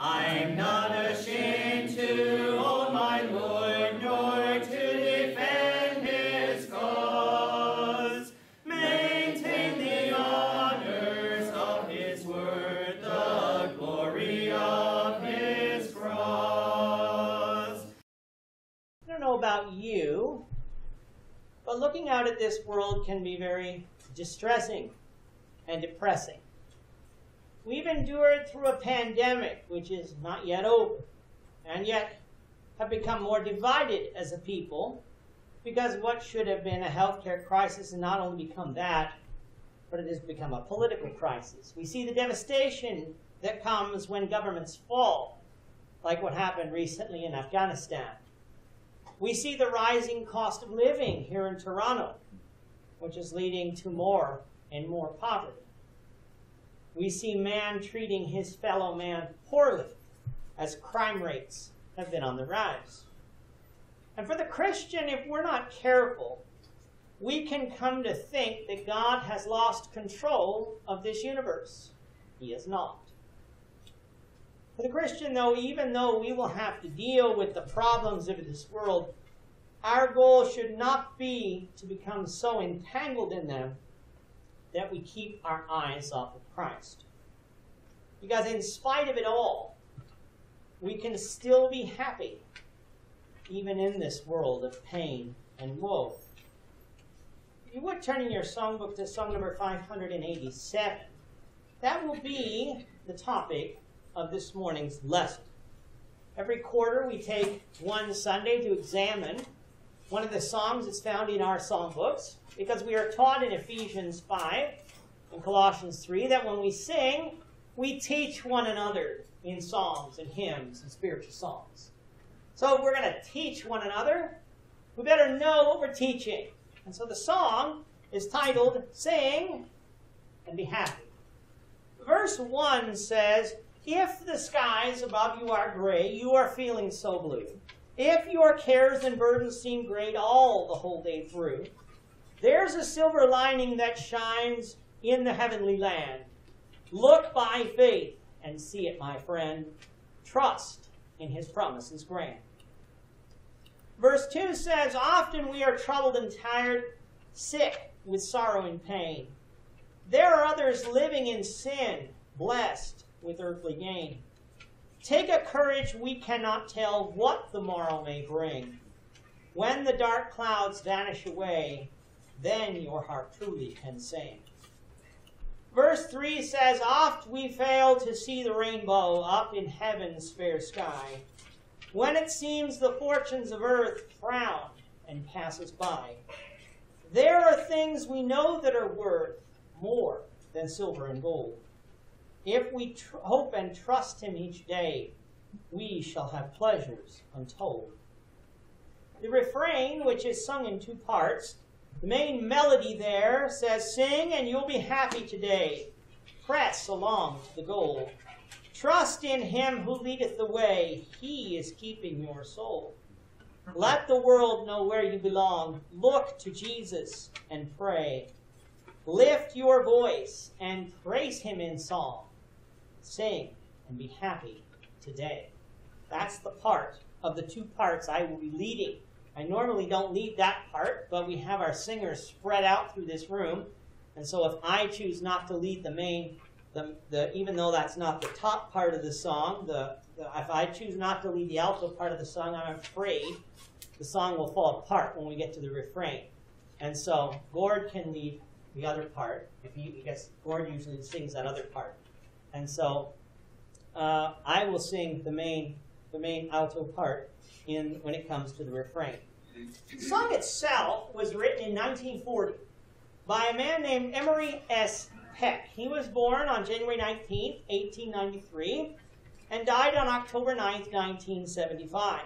I'm not ashamed to own my Lord, nor to defend his cause. Maintain the honors of his word, the glory of his cross. I don't know about you, but looking out at this world can be very distressing and depressing. We've endured through a pandemic which is not yet over, and yet have become more divided as a people because what should have been a healthcare crisis has not only become that, but it has become a political crisis. We see the devastation that comes when governments fall, like what happened recently in Afghanistan. We see the rising cost of living here in Toronto, which is leading to more and more poverty. We see man treating his fellow man poorly as crime rates have been on the rise. And for the Christian, if we're not careful, we can come to think that God has lost control of this universe. He is not. For the Christian, though, even though we will have to deal with the problems of this world, our goal should not be to become so entangled in them that we keep our eyes off of Christ. Because in spite of it all, we can still be happy, even in this world of pain and woe. You would turn in your songbook to song number 587, that will be the topic of this morning's lesson. Every quarter, we take one Sunday to examine one of the songs that's found in our songbooks because we are taught in Ephesians 5 and Colossians 3 that when we sing, we teach one another in songs and hymns and spiritual songs. So if we're going to teach one another, we better know what we're teaching. And so the song is titled Sing and Be Happy. Verse 1 says, If the skies above you are gray, you are feeling so blue. If your cares and burdens seem great all the whole day through, there's a silver lining that shines in the heavenly land. Look by faith and see it, my friend. Trust in his promises grant. Verse 2 says, Often we are troubled and tired, sick with sorrow and pain. There are others living in sin, blessed with earthly gain. Take a courage we cannot tell what the morrow may bring. When the dark clouds vanish away, then your heart truly can sing. Verse 3 says, Oft we fail to see the rainbow up in heaven's fair sky, when it seems the fortunes of earth frown and pass us by. There are things we know that are worth more than silver and gold. If we hope and trust Him each day, we shall have pleasures untold. The refrain, which is sung in two parts, the main melody there says, Sing and you'll be happy today. Press along to the goal. Trust in him who leadeth the way. He is keeping your soul. Let the world know where you belong. Look to Jesus and pray. Lift your voice and praise him in song. Sing and be happy today. That's the part of the two parts I will be leading I normally don't lead that part, but we have our singers spread out through this room. And so if I choose not to lead the main, the, the even though that's not the top part of the song, the, the if I choose not to lead the alto part of the song, I'm afraid the song will fall apart when we get to the refrain. And so Gord can lead the other part. If he, I guess Gord usually sings that other part. And so uh, I will sing the main, the main alto part in when it comes to the refrain. The song itself was written in 1940 by a man named Emory S. Peck. He was born on January 19, 1893, and died on October 9, 1975.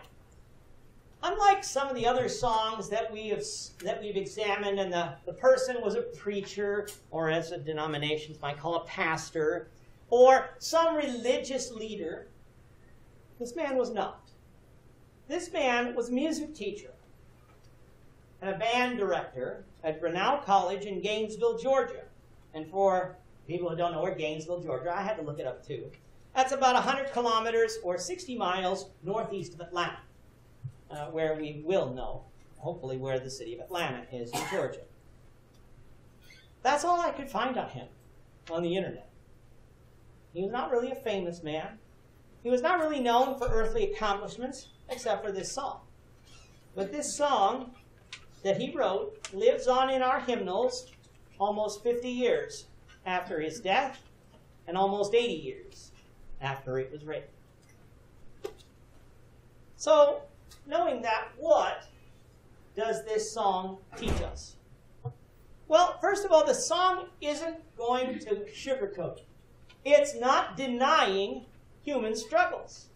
Unlike some of the other songs that we have that we've examined, and the, the person was a preacher, or as the denominations might call a pastor, or some religious leader, this man was not. This man was a music teacher and a band director at Grinnell College in Gainesville, Georgia. And for people who don't know where Gainesville, Georgia, I had to look it up too. That's about 100 kilometers or 60 miles northeast of Atlanta, uh, where we will know, hopefully, where the city of Atlanta is in Georgia. That's all I could find on him on the internet. He was not really a famous man. He was not really known for earthly accomplishments, except for this song. But this song that he wrote lives on in our hymnals almost 50 years after his death and almost 80 years after it was written. So, knowing that, what does this song teach us? Well, first of all, the song isn't going to sugarcoat it. It's not denying human struggles.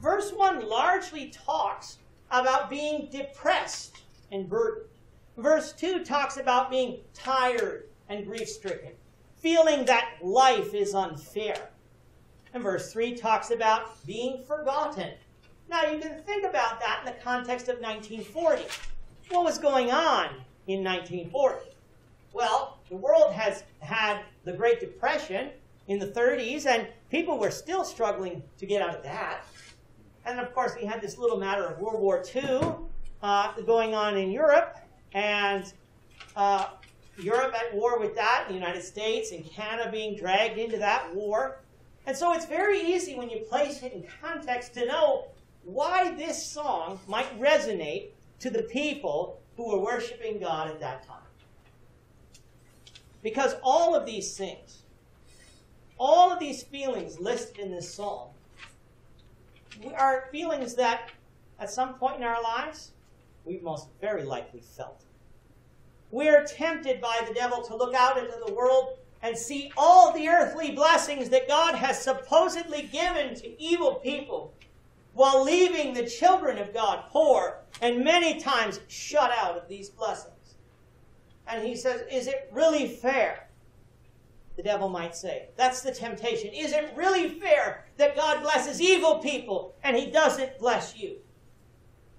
Verse 1 largely talks about being depressed and burdened. Verse 2 talks about being tired and grief stricken, feeling that life is unfair. And verse 3 talks about being forgotten. Now you can think about that in the context of 1940. What was going on in 1940? Well, the world has had the Great Depression in the 30s, and people were still struggling to get out of that. And of course, we had this little matter of World War II uh, going on in Europe, and uh, Europe at war with that, the United States and Canada being dragged into that war. And so it's very easy when you place it in context to know why this song might resonate to the people who were worshiping God at that time. Because all of these things, all of these feelings listed in this psalm, are feelings that at some point in our lives we've most very likely felt. We are tempted by the devil to look out into the world and see all the earthly blessings that God has supposedly given to evil people while leaving the children of God poor and many times shut out of these blessings. And he says, Is it really fair? The devil might say. That's the temptation. Is it really fair that God blesses evil people and he doesn't bless you?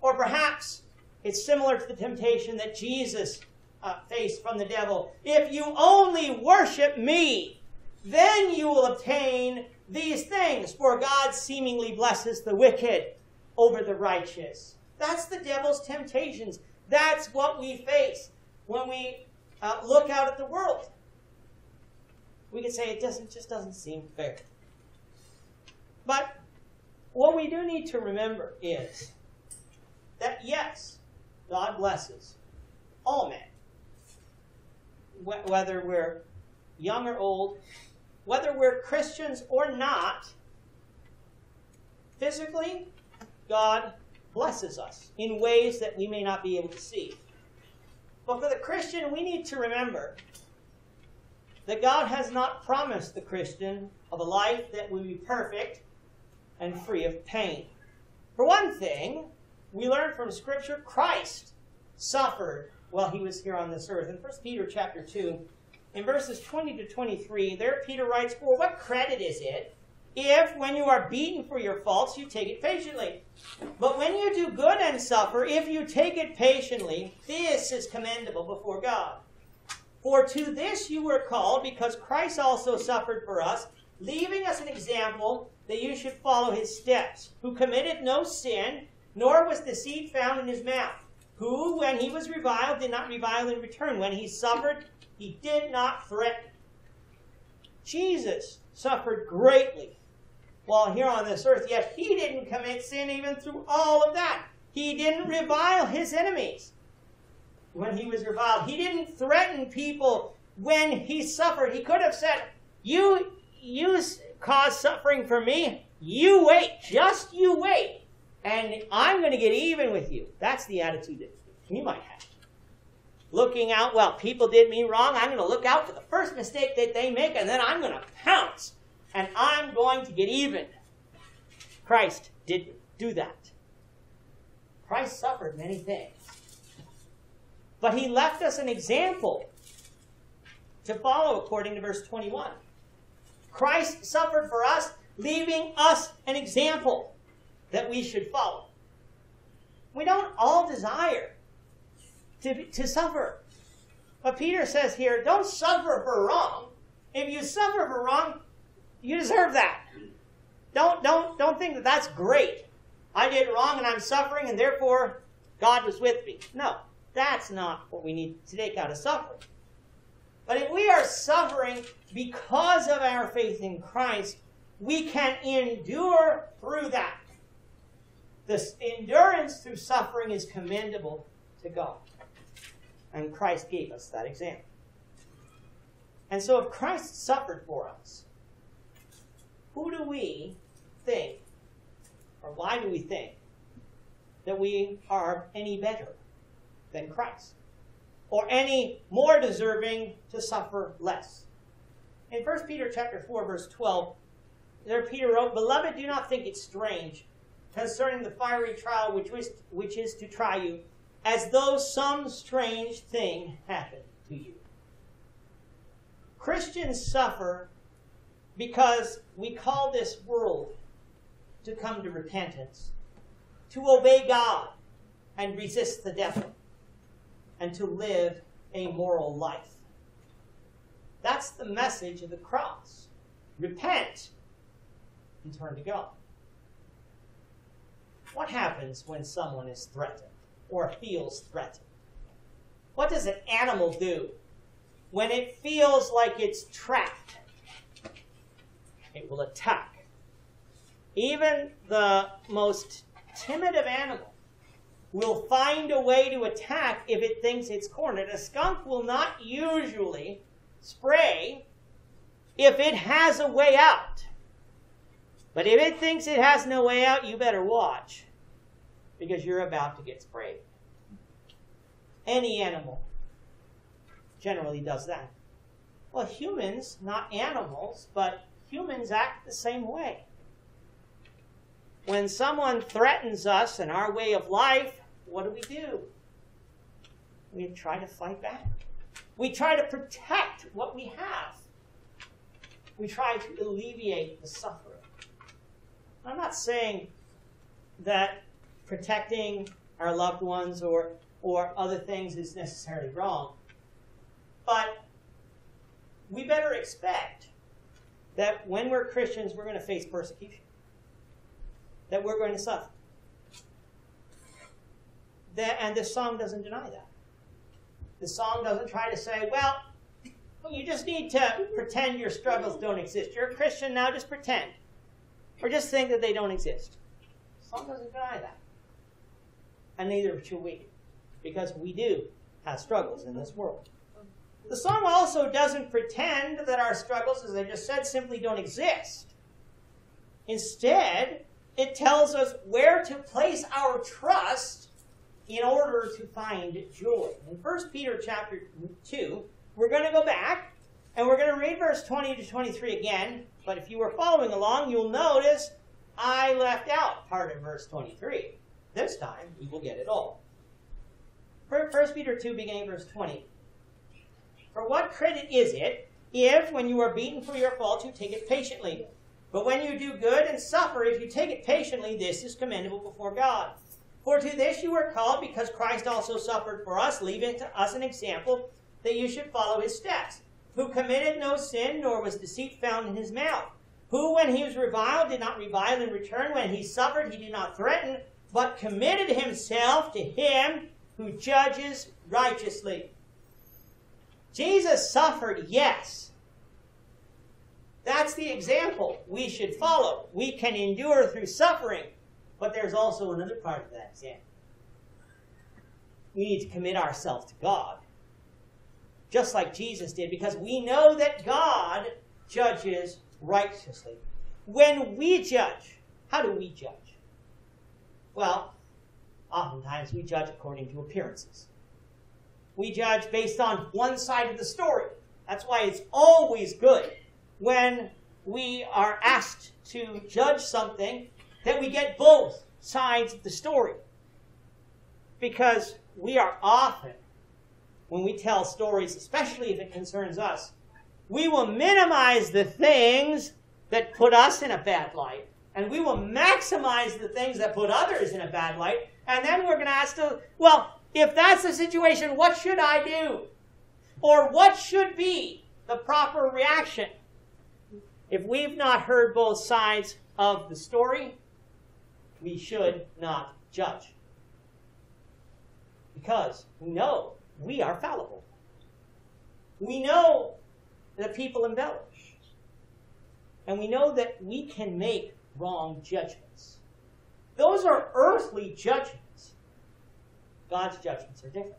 Or perhaps it's similar to the temptation that Jesus uh, faced from the devil. If you only worship me, then you will obtain these things, for God seemingly blesses the wicked over the righteous. That's the devil's temptations. That's what we face when we uh, look out at the world. We could say it doesn't just doesn't seem fair. But what we do need to remember is that yes, God blesses all men, whether we're young or old, whether we're Christians or not. Physically, God blesses us in ways that we may not be able to see. But for the Christian, we need to remember that God has not promised the Christian of a life that will be perfect and free of pain. For one thing, we learn from Scripture Christ suffered while he was here on this earth. In 1 Peter chapter 2, in verses 20 to 23, there Peter writes, For what credit is it if, when you are beaten for your faults, you take it patiently. But when you do good and suffer, if you take it patiently, this is commendable before God. For to this you were called, because Christ also suffered for us, leaving us an example that you should follow his steps, who committed no sin, nor was the seed found in his mouth, who, when he was reviled, did not revile in return. When he suffered, he did not threaten. Jesus suffered greatly while here on this earth, yet he didn't commit sin even through all of that. He didn't revile his enemies when he was reviled. He didn't threaten people when he suffered. He could have said, You you cause suffering for me. You wait, just you wait, and I'm going to get even with you. That's the attitude that he might have. Looking out, well, people did me wrong. I'm going to look out for the first mistake that they make, and then I'm going to pounce and I'm going to get even. Christ didn't do that. Christ suffered many things. But he left us an example to follow according to verse 21. Christ suffered for us, leaving us an example that we should follow. We don't all desire to, to suffer. But Peter says here, don't suffer for wrong. If you suffer for wrong, you deserve that. don't, don't, don't think that that's great. I did wrong and I'm suffering and therefore God was with me. No, that's not what we need to take out of suffering. But if we are suffering because of our faith in Christ, we can endure through that. This endurance through suffering is commendable to God. And Christ gave us that example. And so if Christ suffered for us, who do we think, or why do we think, that we are any better than Christ? Or any more deserving to suffer less? In 1 Peter chapter 4, verse 12, there Peter wrote, Beloved, do not think it strange concerning the fiery trial which, was, which is to try you, as though some strange thing happened to you. Christians suffer because we call this world to come to repentance, to obey God and resist the devil, and to live a moral life. That's the message of the cross. Repent and turn to God. What happens when someone is threatened or feels threatened? What does an animal do when it feels like it's trapped? It will attack. Even the most timid of animals will find a way to attack if it thinks it's cornered. A skunk will not usually spray if it has a way out. But if it thinks it has no way out, you better watch because you're about to get sprayed. Any animal generally does that. Well, humans, not animals, but humans act the same way. When someone threatens us and our way of life, what do we do? We try to fight back. We try to protect what we have. We try to alleviate the suffering. I'm not saying that protecting our loved ones or, or other things is necessarily wrong, but we better expect that when we're Christians, we're going to face persecution, that we're going to suffer. That, and this song doesn't deny that. The song doesn't try to say, well, you just need to pretend your struggles don't exist. You're a Christian now, just pretend. Or just think that they don't exist. The song doesn't deny that. And neither should we, because we do have struggles in this world. The song also doesn't pretend that our struggles, as I just said, simply don't exist. Instead, it tells us where to place our trust in order to find joy. In 1 Peter chapter 2, we're going to go back and we're going to read verse 20 to 23 again. But if you were following along, you'll notice I left out part of verse 23. This time, we will get it all. 1 Peter 2, beginning verse 20. For what credit is it if, when you are beaten for your fault, you take it patiently? But when you do good and suffer, if you take it patiently, this is commendable before God. For to this you were called, because Christ also suffered for us, leaving to us an example that you should follow his steps. Who committed no sin, nor was deceit found in his mouth. Who, when he was reviled, did not revile in return. When he suffered, he did not threaten, but committed himself to him who judges righteously. Jesus suffered, yes. That's the example we should follow. We can endure through suffering, but there's also another part of that example. We need to commit ourselves to God, just like Jesus did, because we know that God judges righteously. When we judge, how do we judge? Well, oftentimes we judge according to appearances we judge based on one side of the story. That's why it's always good when we are asked to judge something that we get both sides of the story. Because we are often, when we tell stories, especially if it concerns us, we will minimize the things that put us in a bad light, and we will maximize the things that put others in a bad light, and then we're going to ask, well, if that's the situation, what should I do? Or what should be the proper reaction? If we've not heard both sides of the story, we should not judge. Because we know we are fallible. We know that people embellish. And we know that we can make wrong judgments. Those are earthly judgments. God's judgments are different.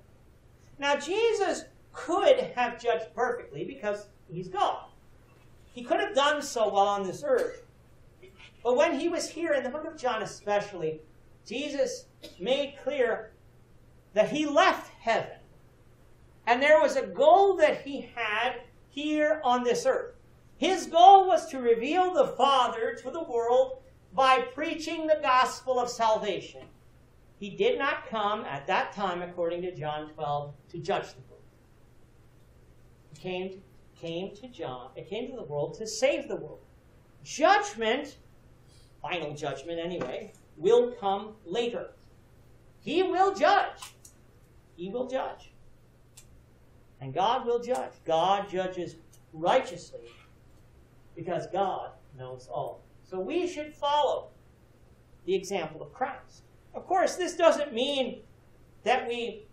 Now, Jesus could have judged perfectly because he's God. He could have done so while on this earth. But when he was here, in the book of John especially, Jesus made clear that he left heaven. And there was a goal that he had here on this earth. His goal was to reveal the Father to the world by preaching the gospel of salvation. He did not come at that time, according to John 12, to judge the world. He came to, came to John, it came to the world to save the world. Judgment, final judgment anyway, will come later. He will judge. He will judge. And God will judge. God judges righteously because God knows all. So we should follow the example of Christ. Of course, this doesn't mean that we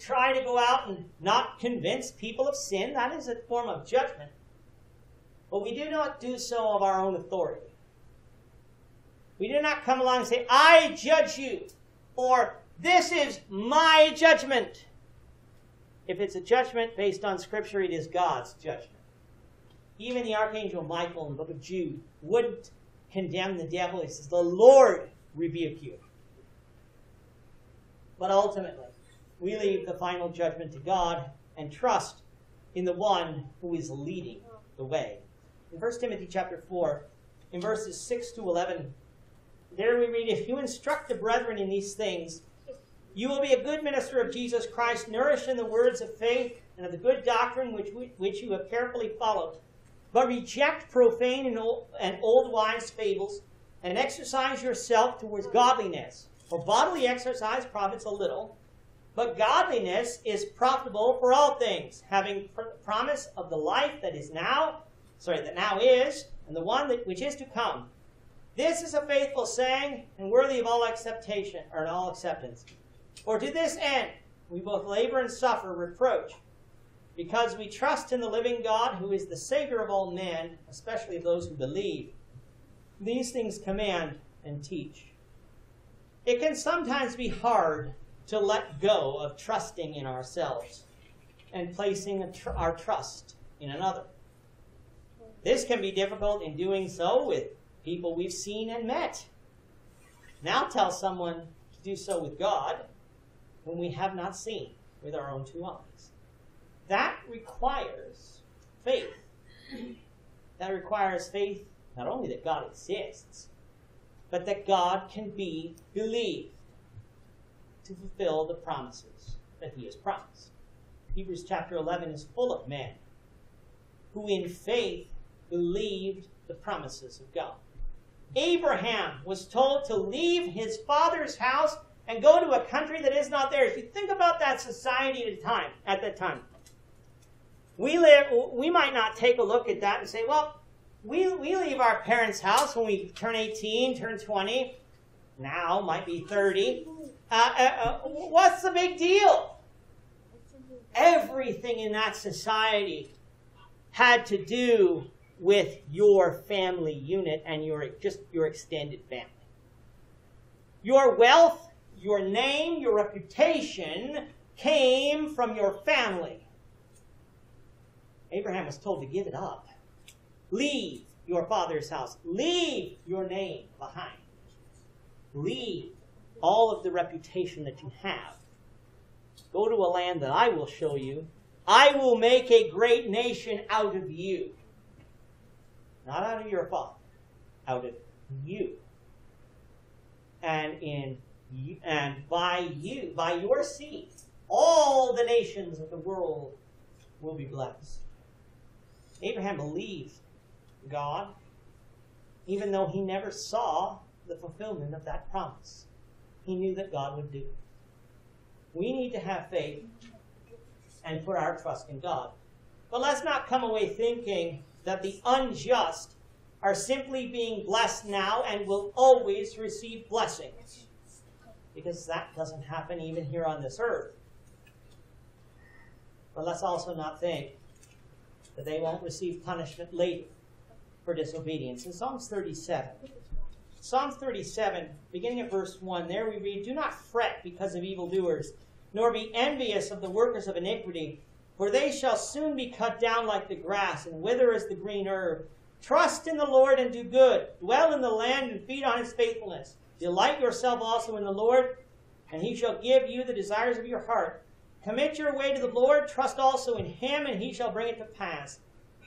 try to go out and not convince people of sin. That is a form of judgment. But we do not do so of our own authority. We do not come along and say, I judge you, or this is my judgment. If it's a judgment based on Scripture, it is God's judgment. Even the Archangel Michael in the book of Jude wouldn't condemn the devil. He says, The Lord rebuke you. But ultimately, we leave the final judgment to God and trust in the one who is leading the way. In 1 Timothy chapter 4, in verses 6 to 11, there we read, If you instruct the brethren in these things, you will be a good minister of Jesus Christ, nourished in the words of faith and of the good doctrine which, we, which you have carefully followed. But reject profane and old, and old wise fables, and exercise yourself towards godliness. For bodily exercise profits a little, but godliness is profitable for all things, having pr- promise of the life that is now, sorry, that now is, and the one that, which is to come. This is a faithful saying and worthy of all acceptation or all acceptance. For to this end we both labor and suffer reproach, because we trust in the living God who is the Savior of all men, especially those who believe. These things command and teach. It can sometimes be hard to let go of trusting in ourselves and placing tr- our trust in another. This can be difficult in doing so with people we've seen and met. Now tell someone to do so with God whom we have not seen with our own two eyes. That requires faith. That requires faith not only that God exists, but that God can be believed to fulfill the promises that he has promised. Hebrews chapter 11 is full of men who in faith believed the promises of God. Abraham was told to leave his father's house and go to a country that is not theirs. You think about that society at the time, at that time. We live we might not take a look at that and say, well, we, we leave our parents' house when we turn 18, turn 20, now might be 30. Uh, uh, uh, what's the big deal? Everything in that society had to do with your family unit and your just your extended family. Your wealth, your name, your reputation came from your family. Abraham was told to give it up. Leave your father's house. Leave your name behind. Leave all of the reputation that you have. Go to a land that I will show you. I will make a great nation out of you. Not out of your father, out of you. And in and by you, by your seed, all the nations of the world will be blessed. Abraham believed God, even though he never saw the fulfillment of that promise. He knew that God would do it. We need to have faith and put our trust in God. But let's not come away thinking that the unjust are simply being blessed now and will always receive blessings. Because that doesn't happen even here on this earth. But let's also not think that they won't receive punishment later for disobedience. In Psalms 37, Psalms 37, beginning at verse 1, there we read, Do not fret because of evildoers, nor be envious of the workers of iniquity, for they shall soon be cut down like the grass and wither as the green herb. Trust in the Lord and do good. Dwell in the land and feed on his faithfulness. Delight yourself also in the Lord, and he shall give you the desires of your heart. Commit your way to the Lord. Trust also in him, and he shall bring it to pass.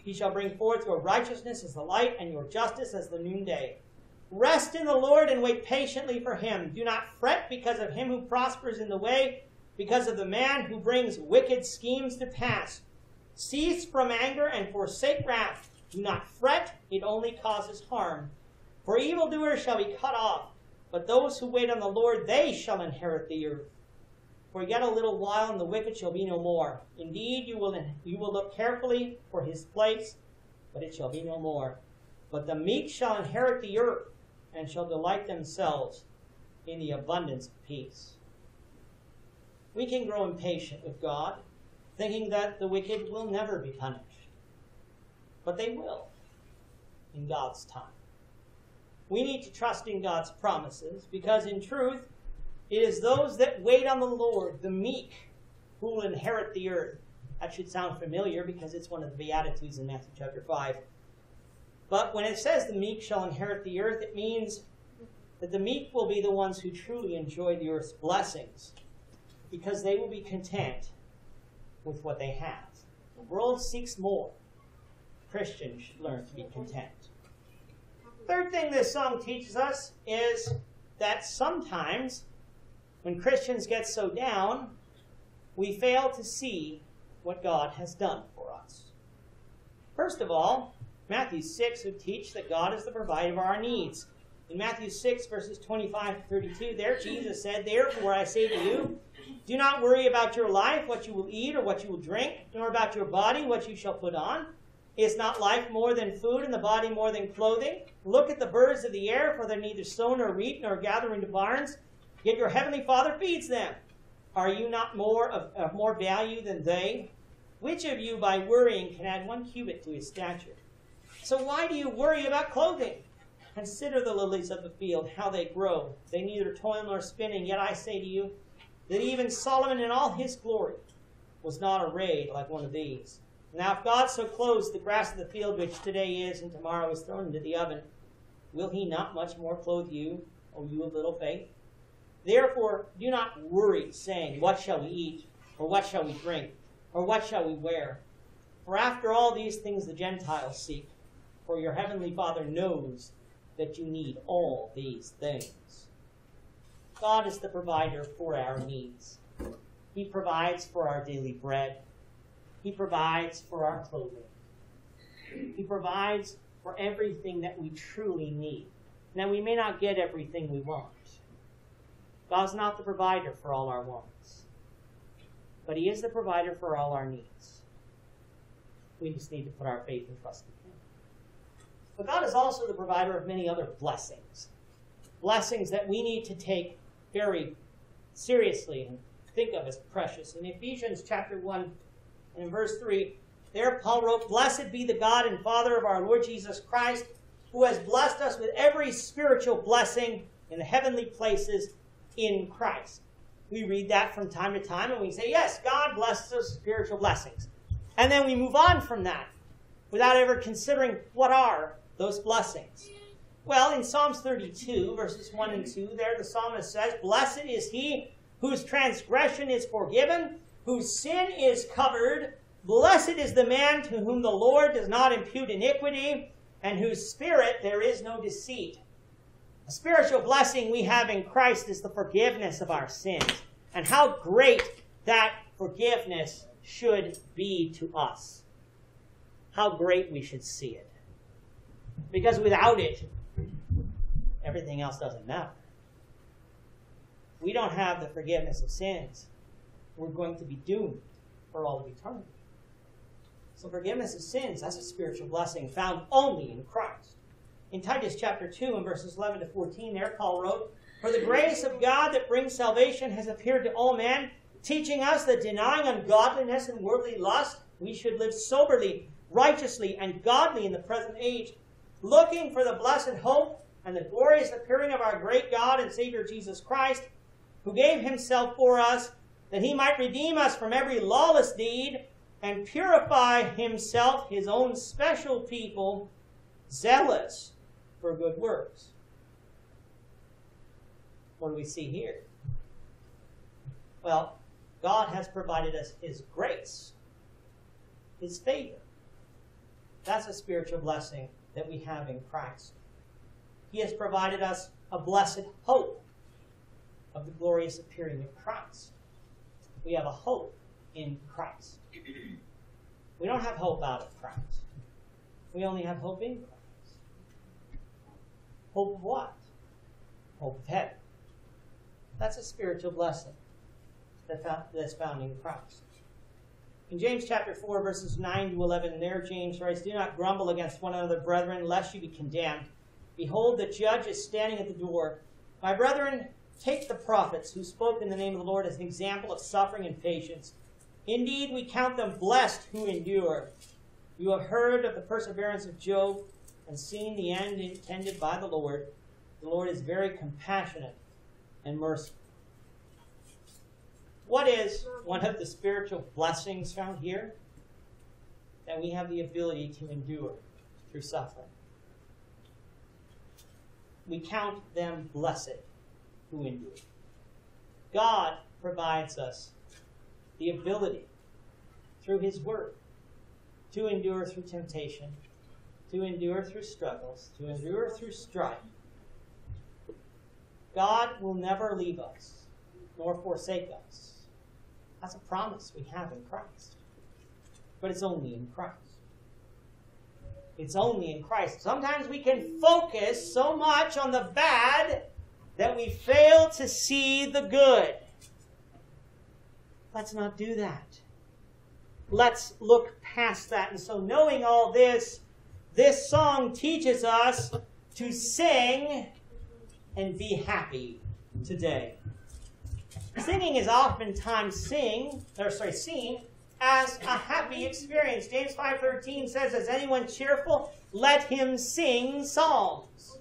He shall bring forth your righteousness as the light, and your justice as the noonday. Rest in the Lord and wait patiently for him. Do not fret because of him who prospers in the way, because of the man who brings wicked schemes to pass. Cease from anger and forsake wrath. Do not fret, it only causes harm. For evildoers shall be cut off, but those who wait on the Lord, they shall inherit the earth. For yet a little while, and the wicked shall be no more. Indeed, you will, you will look carefully for his place, but it shall be no more. But the meek shall inherit the earth, and shall delight themselves in the abundance of peace. We can grow impatient with God, thinking that the wicked will never be punished. But they will, in God's time. We need to trust in God's promises, because in truth, it is those that wait on the Lord, the meek, who will inherit the earth. That should sound familiar because it's one of the Beatitudes in Matthew chapter 5. But when it says the meek shall inherit the earth, it means that the meek will be the ones who truly enjoy the earth's blessings because they will be content with what they have. The world seeks more. Christians should learn to be content. Third thing this song teaches us is that sometimes when Christians get so down, we fail to see what God has done for us. First of all, Matthew 6 would teach that God is the provider of our needs. In Matthew 6, verses 25 to 32, there Jesus said, Therefore I say to you, do not worry about your life, what you will eat or what you will drink, nor about your body, what you shall put on. Is not life more than food, and the body more than clothing? Look at the birds of the air, for they neither sow nor reap nor gather into barns, yet your heavenly Father feeds them. Are you not more of, of more value than they? Which of you, by worrying, can add one cubit to his stature? So why do you worry about clothing? Consider the lilies of the field, how they grow. They neither toil nor spin, and yet I say to you that even Solomon in all his glory was not arrayed like one of these. Now, if God so clothes the grass of the field, which today is and tomorrow is thrown into the oven, will he not much more clothe you, O you of little faith? Therefore, do not worry, saying, What shall we eat? Or what shall we drink? Or what shall we wear? For after all these things the Gentiles seek, for your heavenly Father knows that you need all these things. God is the provider for our needs. He provides for our daily bread. He provides for our clothing. He provides for everything that we truly need. Now, we may not get everything we want. God's not the provider for all our wants, but He is the provider for all our needs. We just need to put our faith and trust in Him. But God is also the provider of many other blessings. Blessings that we need to take very seriously and think of as precious. In Ephesians chapter 1 and in verse 3, there Paul wrote, Blessed be the God and Father of our Lord Jesus Christ, who has blessed us with every spiritual blessing in the heavenly places in Christ. We read that from time to time and we say, Yes, God blesses us spiritual blessings. And then we move on from that without ever considering what are those blessings. Well, in Psalms 32, verses 1 and 2, there the psalmist says, Blessed is he whose transgression is forgiven, whose sin is covered. Blessed is the man to whom the Lord does not impute iniquity, and whose spirit there is no deceit. A spiritual blessing we have in Christ is the forgiveness of our sins. And how great that forgiveness should be to us. How great we should see it. Because without it, everything else doesn't matter. We don't have the forgiveness of sins. We're going to be doomed for all of eternity. So, forgiveness of sins, that's a spiritual blessing found only in Christ. In Titus chapter 2 and verses 11 to 14, there Paul wrote, For the grace of God that brings salvation has appeared to all men, teaching us that denying ungodliness and worldly lust, we should live soberly, righteously, and godly in the present age, looking for the blessed hope and the glorious appearing of our great God and Savior Jesus Christ, who gave himself for us that he might redeem us from every lawless deed and purify himself his own special people, zealous for good works. What do we see here? Well, God has provided us his grace, his favor. That's a spiritual blessing that we have in Christ. He has provided us a blessed hope of the glorious appearing of Christ. We have a hope in Christ. We don't have hope out of Christ. We only have hope in Christ. Hope of what? Hope of heaven. That's a spiritual blessing that's found in Christ. In James chapter 4, verses 9 to 11, there James writes, Do not grumble against one another, brethren, lest you be condemned. Behold, the judge is standing at the door. My brethren, take the prophets who spoke in the name of the Lord as an example of suffering and patience. Indeed, we count them blessed who endure. You have heard of the perseverance of Job and seeing the end intended by the Lord. The Lord is very compassionate and merciful. What is one of the spiritual blessings found here? That we have the ability to endure through suffering. We count them blessed who endure. God provides us the ability through His Word to endure through temptation, to endure through struggles, to endure through strife. God will never leave us nor forsake us. That's a promise we have in Christ. But it's only in Christ. It's only in Christ. Sometimes we can focus so much on the bad that we fail to see the good. Let's not do that. Let's look past that. And so, knowing all this, this song teaches us to sing and be happy today. Singing is oftentimes sing, or sorry, seen as a happy experience. James 5.13 says, Is anyone cheerful? Let him sing psalms.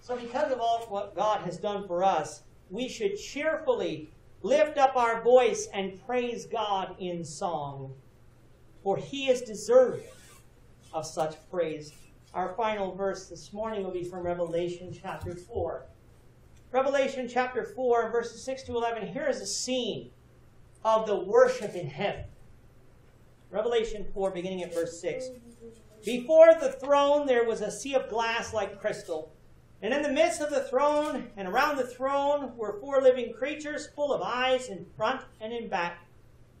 So because of all what God has done for us, we should cheerfully lift up our voice and praise God in song, for he is deserving of such praise. Our final verse this morning will be from Revelation chapter 4. Revelation chapter 4, verses 6 to 11. Here is a scene of the worship in heaven. Revelation 4, beginning at verse 6. Before the throne there was a sea of glass like crystal and in the midst of the throne and around the throne were four living creatures full of eyes in front and in back.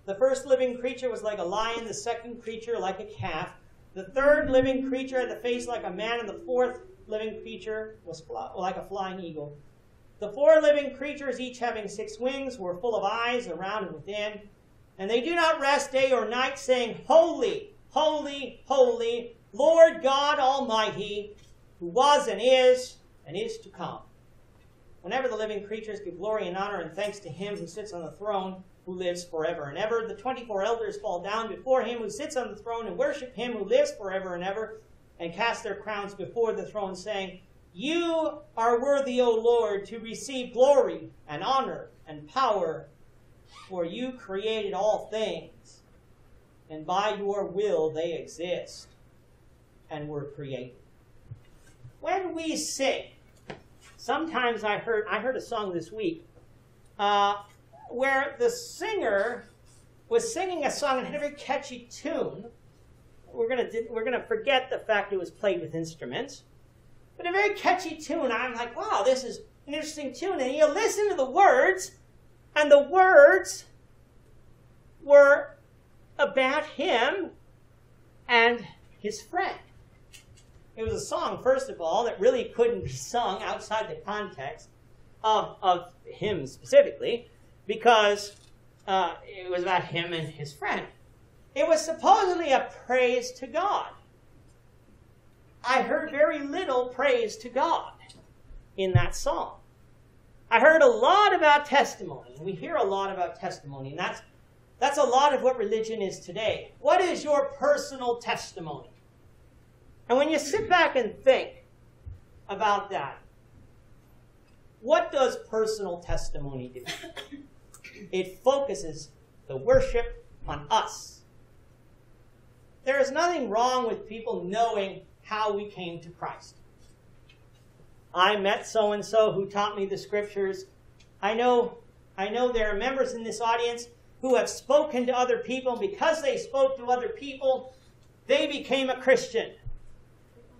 The first living creature was like a lion, the second creature like a calf. The third living creature had the face like a man, and the fourth living creature was like a flying eagle. The four living creatures, each having six wings, were full of eyes around and within. And they do not rest day or night, saying, Holy, holy, holy, Lord God Almighty, who was and is and is to come. Whenever the living creatures give glory and honor and thanks to him who sits on the throne, who lives forever and ever, the 24 elders fall down before him who sits on the throne and worship him who lives forever and ever, and cast their crowns before the throne, saying, You are worthy, O Lord, to receive glory and honor and power, for you created all things, and by your will they exist and were created. When we sing, sometimes I heard I heard a song this week uh, where the singer was singing a song and had a very catchy tune. We're gonna we're gonna forget the fact it was played with instruments, but a very catchy tune. I'm like, wow, this is an interesting tune. And you listen to the words, and the words were about him and his friend. It was a song, first of all, that really couldn't be sung outside the context of, of him specifically, because uh, it was about him and his friend. It was supposedly a praise to God. I heard very little praise to God in that song. I heard a lot about testimony. We hear a lot about testimony, and that's that's a lot of what religion is today. What is your personal testimony? And when you sit back and think about that, what does personal testimony do? It focuses the worship on us. There is nothing wrong with people knowing how we came to Christ. I met so and so who taught me the scriptures. I know I know there are members in this audience who have spoken to other people. Because they spoke to other people, they became a Christian.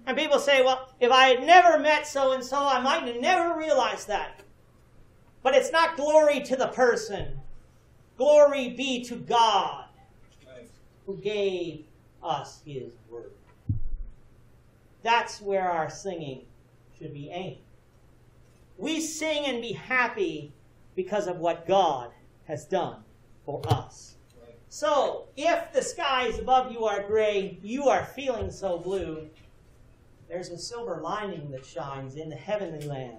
And people say, well, if I had never met so and so, I might have never realized that. But it's not glory to the person. Glory be to God who gave us his word. That's where our singing should be aimed. We sing and be happy because of what God has done for us. So, if the skies above you are gray, you are feeling so blue, there's a silver lining that shines in the heavenly land.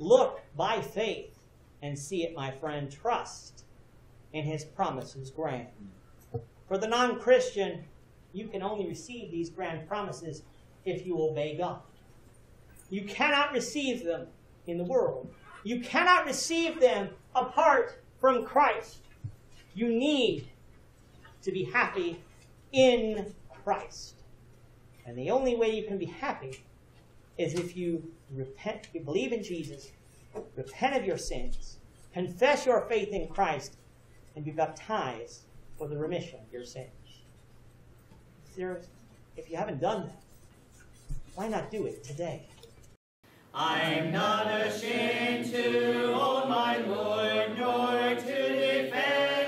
Look by faith and see it, my friend. Trust in his promises grand. For the non Christian, you can only receive these grand promises if you obey God. You cannot receive them in the world. You cannot receive them apart from Christ. You need to be happy in Christ. And the only way you can be happy is if you repent, you believe in Jesus, repent of your sins, confess your faith in Christ, and be baptized for the remission of your sins. There, if you haven't done that, why not do it today? I'm not ashamed to own my Lord, nor to defend.